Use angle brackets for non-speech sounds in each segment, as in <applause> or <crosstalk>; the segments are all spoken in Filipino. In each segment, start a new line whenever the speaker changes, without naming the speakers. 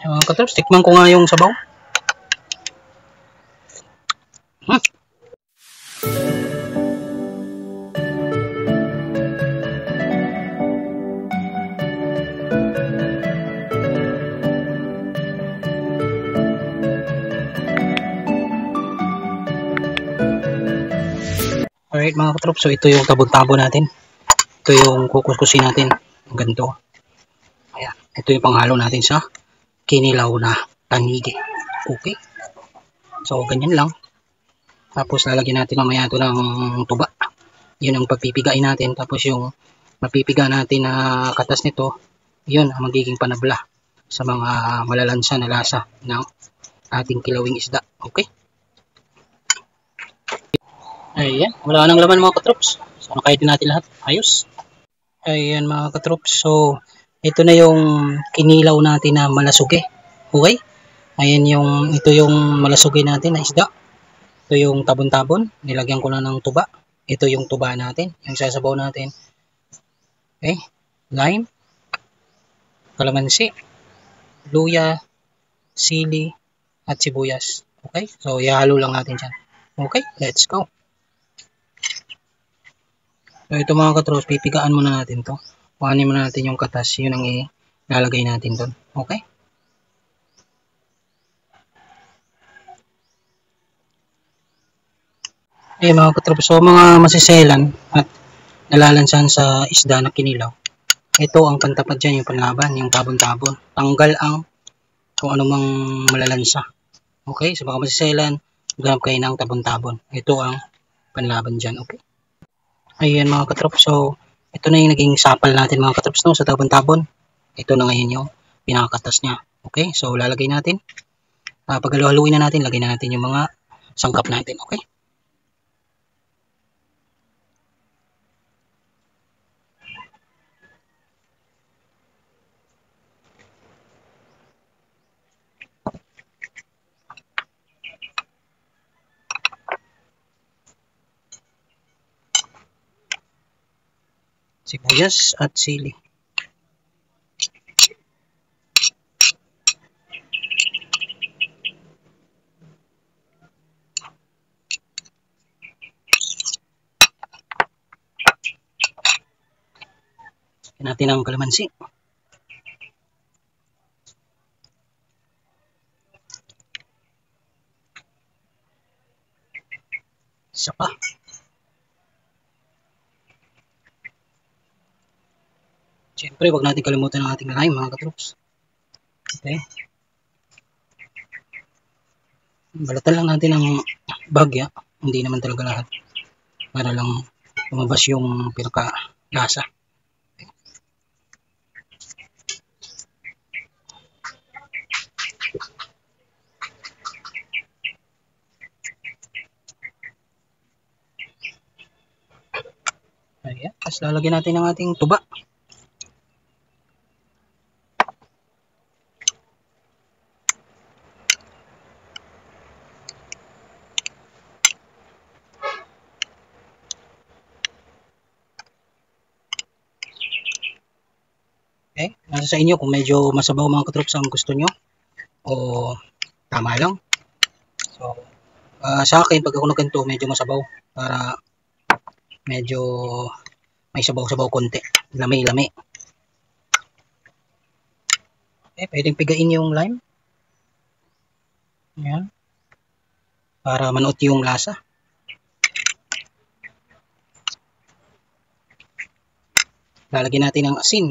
Mga katrops, tikman ko nga yung sabaw. Hmm. Alright mga katrops, so ito yung tabon-tabo natin. Ito yung kukuskusin natin. Ganito. Ayan, ito yung panghalo natin sa kinilaw na tanigi. Okay. So, ganyan lang. Tapos lalagyan natin mamaya ito ng tuba. Yun ang pagpipigain natin. Tapos yung mapipiga natin na katas nito, yun ang magiging panabla sa mga malalansa na lasa ng ating kilawing isda. Okay? Ayan, wala nang laman mga katrops. So, nakainin natin lahat. Ayos. Ayan mga katrops. So, ito na yung kinilaw natin na malasuge. Okay? Ayan yung, ito yung malasuge natin na isda. Ito yung tabon-tabon. Nilagyan ko na ng tuba. Ito yung tuba natin. Yung sasabaw natin. Okay? Lime. Kalamansi. Luya. Sili. At sibuyas. Okay? So, ihalo lang natin dyan. Okay? Let's go. So, ito mga katros, pipigaan muna natin to. Kuhanin muna natin yung katas. Yun ang ilalagay natin doon. Okay? Eh mga katrops, so mga masiselan at nalalansan sa isda na kinilaw. Ito ang pantapat dyan, yung panlaban, yung tabon-tabon. Tanggal ang kung anumang malalansa. Okay, so mga masiselan, ganap kayo ng tabon-tabon. Ito ang panlaban dyan, okay? Ayan mga katrops, so ito na yung naging sapal natin mga katrops no, sa tabon-tabon. Ito na ngayon yung pinakatas niya. Okay, so lalagay natin. Uh, pag haluin na natin, lagay na natin yung mga sangkap natin. Okay? Sibuyas at sili. Lagyan natin ang kalamansi. Isa pa. Siyempre, wag natin kalimutan ang ating lime, mga katroops. Okay. Balatan lang natin ang bagya. Hindi naman talaga lahat. Para lang lumabas yung pinaka-lasa. Okay. Ayan. Tapos lalagyan natin ang ating tuba. Okay? Nasa sa inyo kung medyo masabaw mga katrops ang gusto nyo o tama lang. So, uh, sa akin, pag ako nagkanto, medyo masabaw para medyo may sabaw-sabaw konti. Lami-lami. Okay, pwedeng pigain yung lime. Ayan. Para manuot yung lasa. Lalagyan natin ng asin.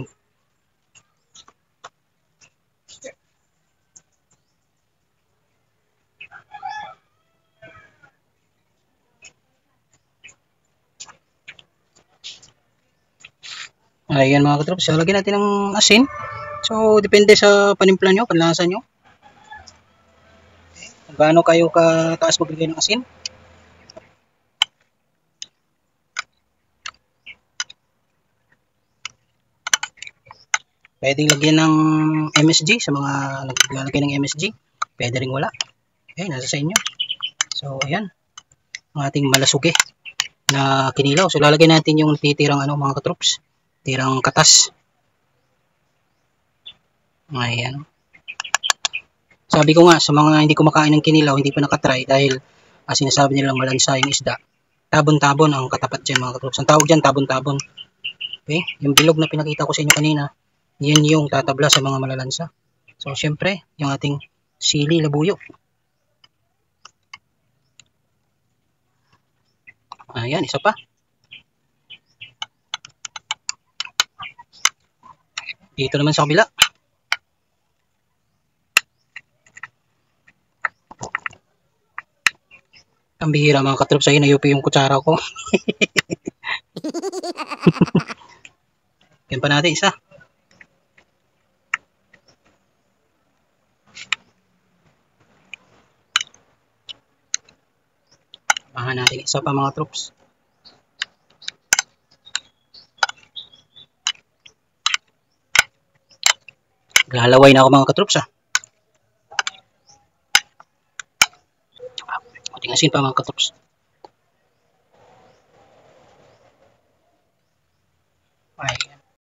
Ayan mga katrops, so, lagyan natin ng asin. So, depende sa panimpla nyo, panlasa nyo. Okay. Gaano kayo kataas maglagay ng asin. Pwedeng lagyan ng MSG sa mga naglalagay ng MSG. Pwede rin wala. Okay, nasa sa inyo. So, ayan. Ang ating malasuge na kinilaw. So, lalagay natin yung titirang ano, mga katrops. Tirang katas. Ayan. sabi ko nga sa mga hindi kumakain ng kinilaw, hindi pa nakatry dahil ah, sinasabi nilang malansa yung isda. Tabon-tabon ang katapat dyan mga katrops. Ang tawag dyan, tabon-tabon. Okay? Yung bilog na pinakita ko sa inyo kanina, yan yung tatabla sa mga malalansa. So, syempre, yung ating sili labuyo. Ayan, isa pa. Dito naman sa kabila. Ang bihira mga katrop sa'yo, nayupi yung kutsara ko. <laughs> Yan pa natin isa. Bahan natin isa pa mga troops. Naglalaway na ako mga katrups ha. Ah. Kunting asin pa mga katrups. Ayan.